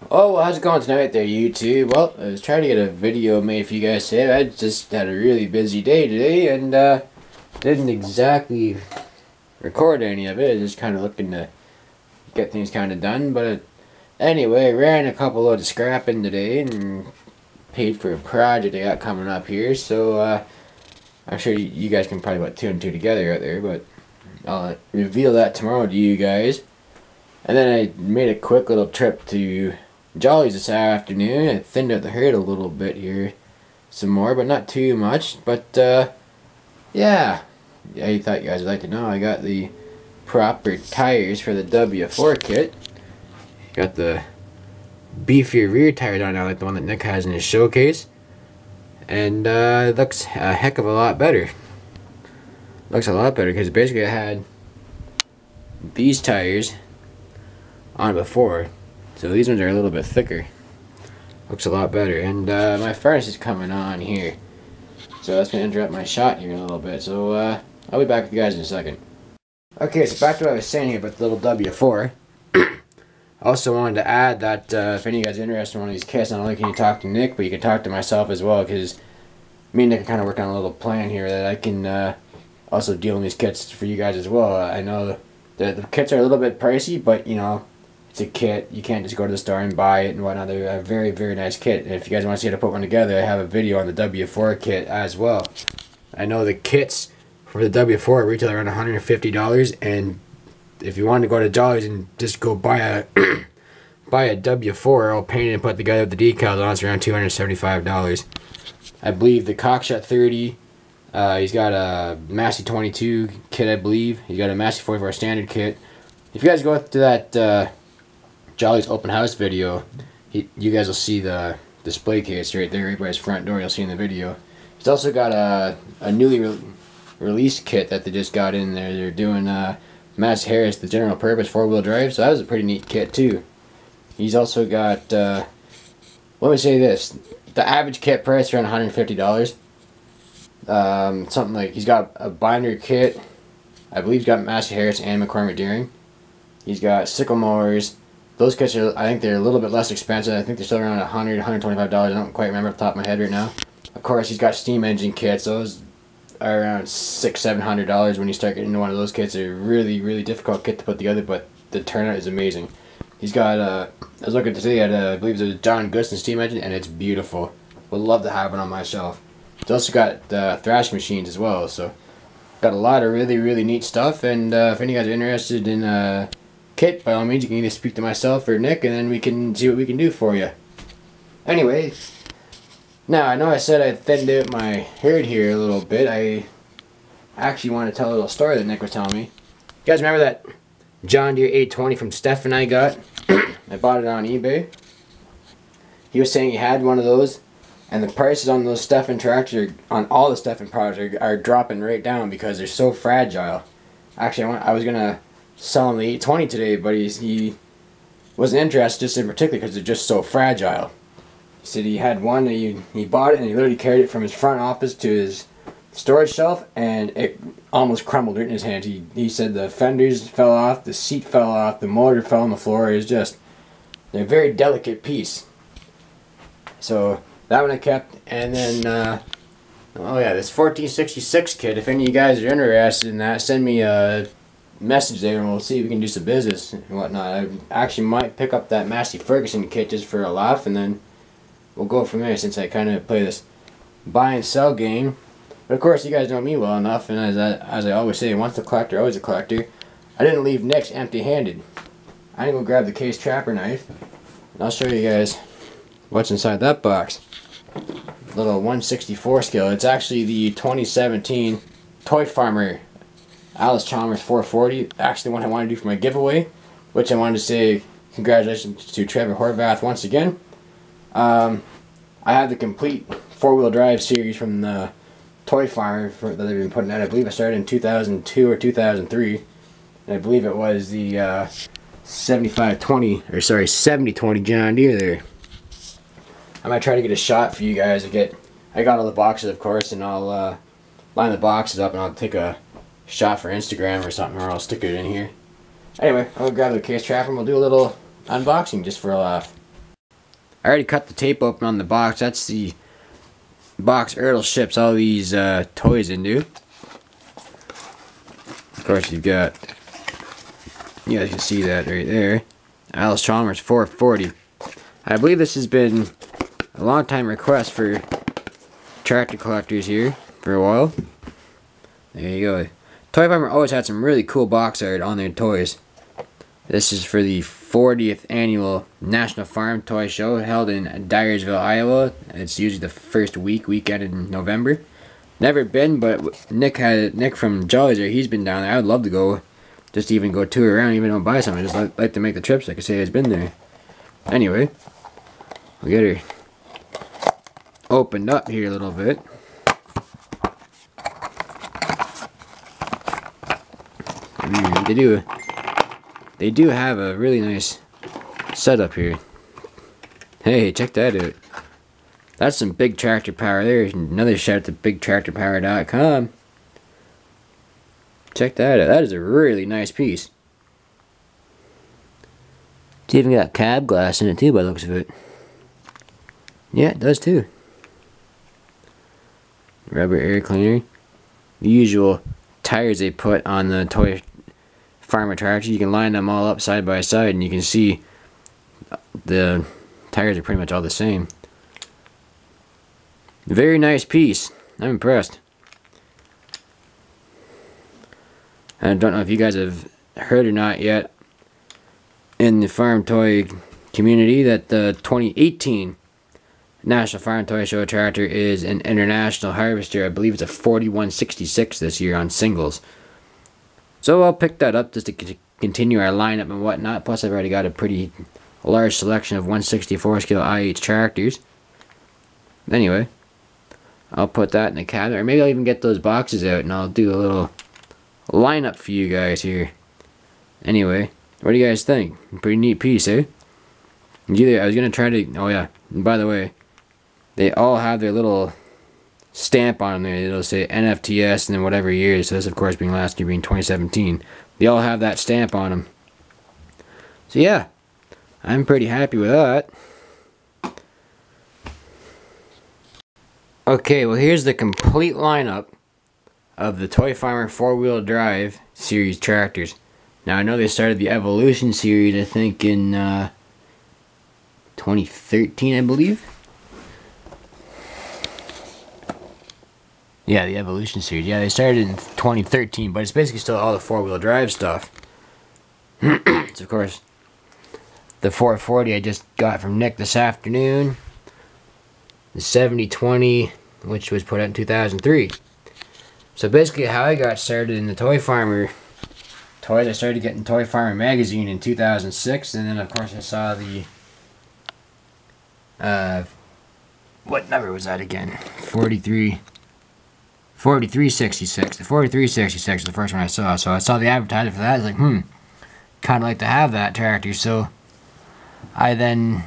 Oh, well, how's it going tonight there, YouTube? Well, I was trying to get a video made for you guys today. I just had a really busy day today and uh, didn't exactly record any of it. I was just kind of looking to get things kind of done. But anyway, I ran a couple loads of scrap in today and paid for a project I got coming up here. So uh, I'm sure you guys can probably put two and two together out there, but I'll reveal that tomorrow to you guys. And then I made a quick little trip to Jolley's this afternoon. It thinned out the herd a little bit here, some more, but not too much. But uh, yeah, I thought you guys would like to know. I got the proper tires for the W4 kit. Got the beefier rear tire on now, like the one that Nick has in his showcase, and uh, it looks a heck of a lot better. Looks a lot better because basically I had these tires on before so these ones are a little bit thicker. Looks a lot better. And uh, my furnace is coming on here. So that's going to interrupt my shot here a little bit. So uh, I'll be back with you guys in a second. Okay, so back to what I was saying here about the little W4. I also wanted to add that uh, if any of you guys are interested in one of these kits, not only can you talk to Nick, but you can talk to myself as well, because me and Nick are kind of working on a little plan here that I can uh, also deal in these kits for you guys as well. I know that the kits are a little bit pricey, but you know, it's a kit. You can't just go to the store and buy it and whatnot. They're a very, very nice kit. And if you guys want to see how to put one together, I have a video on the W4 kit as well. I know the kits for the W4 retail around $150 and if you want to go to Jolley's and just go buy a buy a W4 all painted and put together with the decals on, it's around $275. I believe the Cockshutt 30, uh, he's got a Massey 22 kit, I believe. He's got a Massey 44 standard kit. If you guys go to that uh, Jolley's open house video, he, you guys will see the display case right there, right by his front door. You'll see in the video. He's also got a, a newly re released kit that they just got in there. They're doing uh, Massey Harris, the general purpose four wheel drive. So that was a pretty neat kit too. He's also got. Uh, let me say this: the average kit price around one hundred fifty dollars. Um, something like he's got a binder kit. I believe he's got Massey Harris and McCormick Deering. He's got sickle mowers, those kits are, I think they're a little bit less expensive. I think they're still around 100 $125. I don't quite remember off the top of my head right now. Of course, he's got steam engine kits. Those are around six, seven hundred dollars when you start getting into one of those kits. They're really, really difficult kit to put together, but the turnout is amazing. He's got, uh, I was looking today at, uh, I believe it's a John Guston steam engine, and it's beautiful. Would love to have it on my shelf. He's also got uh, thrash machines as well, so got a lot of really, really neat stuff. And uh, if any of you guys are interested in uh, kit, by all means, you can either speak to myself or Nick, and then we can see what we can do for you. Anyway, now I know I said I thinned out my hair here a little bit. I actually want to tell a little story that Nick was telling me. You guys remember that John Deere 820 from Stefan I got? I bought it on eBay. He was saying he had one of those, and the prices on those Stefan tractors, on all the Stefan products, are, are dropping right down because they're so fragile. Actually, I, want, I was going to sell him the 820 today, but he's, he wasn't interested just in particular because they're just so fragile. He said he had one he, he bought it and he literally carried it from his front office to his storage shelf and it almost crumbled in his hands. He, he said the fenders fell off, the seat fell off, the motor fell on the floor. It was just, a very delicate piece. So that one I kept and then uh, Oh yeah, this 1466 kit. If any of you guys are interested in that, send me a message there and we'll see if we can do some business and whatnot. I actually might pick up that Massey Ferguson kit just for a laugh and then we'll go from there since I kind of play this buy and sell game. But of course you guys know me well enough and as I, as I always say, once a collector, always a collector. I didn't leave Nick's empty-handed. I didn't go grab the case trapper knife and I'll show you guys what's inside that box. Little 164 scale. It's actually the 2017 Toy Farmer Allis Chalmers 440. Actually, what I want to do for my giveaway, which I wanted to say congratulations to Trevor Horvath once again. Um, I have the complete four-wheel drive series from the Toy Farm for, that they've been putting out. I believe I started in 2002 or 2003. And I believe it was the uh, 7520, or sorry, 7020 John Deere there. I might try to get a shot for you guys to get, I got all the boxes of course, and I'll uh, line the boxes up and I'll take a shot for Instagram or something, or I'll stick it in here. Anyway, I'm gonna grab the case trap and we'll do a little unboxing just for a laugh. I already cut the tape open on the box. That's the box Ertl ships all these uh, toys into. Of course, you've got, you guys can see that right there. Allis Chalmers 440. I believe this has been a long time request for tractor collectors here for a while. There you go. Toy Farmer always had some really cool box art on their toys. This is for the 40th annual National Farm Toy Show held in Dyersville, Iowa. It's usually the first week, weekend in November. Never been, but Nick had Nick from Jolley's there. He's been down there. I would love to go, just even go tour around, even don't buy something. I just like, like to make the trips. Like I say, I've been there. Anyway, we'll get her opened up here a little bit. They do, they do have a really nice setup here. Hey, check that out. That's some big tractor power there. Another shout out to bigtractorpower.com. Check that out. That is a really nice piece. It's even got cab glass in it too by the looks of it. Yeah, it does too. Rubber air cleaner. The usual tires they put on the toy farmer tractor. You can line them all up side by side and you can see uh, the tires are pretty much all the same. Very nice piece. I'm impressed. I don't know if you guys have heard or not yet in the farm toy community that the 2018 National Farm Toy Show tractor is an international harvester. I believe it's a 4166 this year on singles. So I'll pick that up just to continue our lineup and whatnot. Plus I've already got a pretty large selection of 164 scale IH tractors. Anyway, I'll put that in the cabinet. Or maybe I'll even get those boxes out and I'll do a little lineup for you guys here. Anyway, what do you guys think? Pretty neat piece, eh? Either I was gonna try to. Oh yeah. And by the way, they all have their little stamp on there. It'll say NFTS and then whatever year. So this, of course, being last year being 2017. They all have that stamp on them. So yeah, I'm pretty happy with that. Okay, well here's the complete lineup of the Toy Farmer four-wheel drive series tractors. Now I know they started the Evolution series I think in uh, 2013 I believe. Yeah, the Evolution series. Yeah, they started in 2013, but it's basically still all the four-wheel drive stuff. it's of course the 440 I just got from Nick this afternoon. The 7020, which was put out in 2003. So basically how I got started in the Toy Farmer toys, I started getting Toy Farmer magazine in 2006, and then of course I saw the, uh, what number was that again? 43, 4366. The 4366 was the first one I saw, so I saw the advertisement for that, I was like, hmm, kind of like to have that tractor, so I then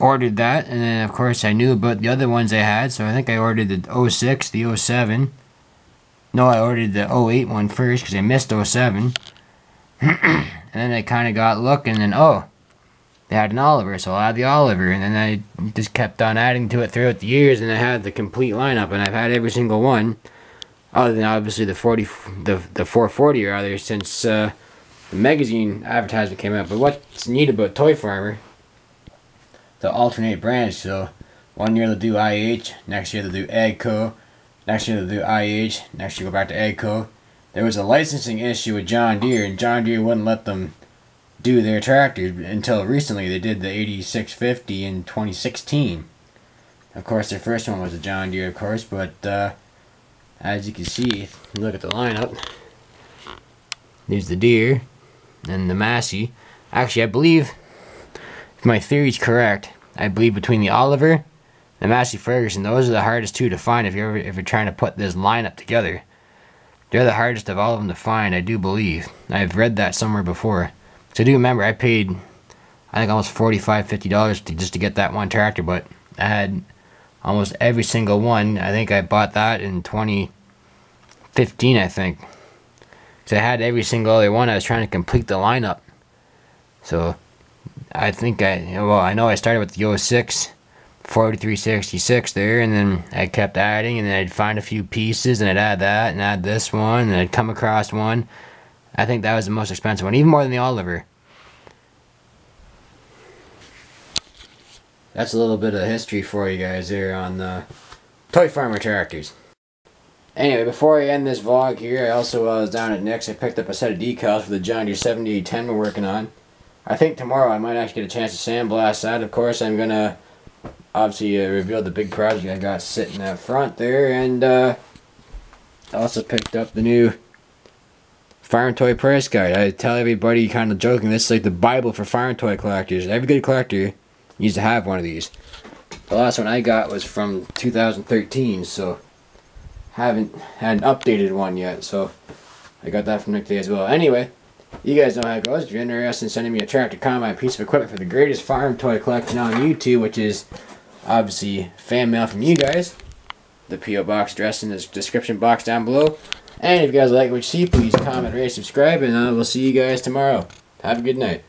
ordered that, and then of course I knew about the other ones I had, so I think I ordered the 06, the 07. No, I ordered the 08 one first because I missed 07. and then I kind of got looking, and then, oh, they had an Oliver, so I had the Oliver, and then I just kept on adding to it throughout the years, and I had the complete lineup, and I've had every single one, other than obviously the 40, the the 440 or other since uh, the magazine advertisement came out. But what's neat about Toy Farmer they'll alternate brands. So one year they'll do IH, next year they'll do AGCO, next year they'll do IH, next year go back to AGCO. There was a licensing issue with John Deere, and John Deere wouldn't let them do their tractors until recently. They did the 8650 in 2016. Of course, their first one was a John Deere, of course, but uh, as you can see, look at the lineup. There's the Deere and the Massey. Actually, I believe if my theory's correct, I believe between the Oliver, the Massey Ferguson, those are the hardest two to find if you're ever, if you're trying to put this lineup together. They're the hardest of all of them to find, I do believe. I've read that somewhere before. So I do remember I paid, I think almost $45, $50 to, just to get that one tractor, but I had almost every single one. I think I bought that in 2015, I think. So I had every single other one. I was trying to complete the lineup. So I think I, well, I know I started with the 06 4366 there, and then I kept adding, and then I'd find a few pieces, and I'd add that, and add this one, and I'd come across one. I think that was the most expensive one, even more than the Oliver. That's a little bit of history for you guys here on the Toy Farmer Tractors. Anyway, before I end this vlog here, I also uh, was down at Nick's. I picked up a set of decals for the John Deere 7810 we're working on. I think tomorrow I might actually get a chance to sandblast that. Of course, I'm going to obviously uh, reveal the big project I got sitting up front there. And uh, also picked up the new Farm Toy Price Guide. I tell everybody kind of joking, this is like the Bible for farm toy collectors. Every good collector needs to have one of these. The last one I got was from 2013, so haven't had an updated one yet, so I got that from Nick Day as well. Anyway, you guys know how it goes. If you're interested in sending me a tractor combine piece of equipment for the greatest farm toy collection on YouTube, which is obviously fan mail from you guys, the P.O. box address in the description box down below. And if you guys like what you see, please comment, rate, subscribe, and I will see you guys tomorrow. Have a good night.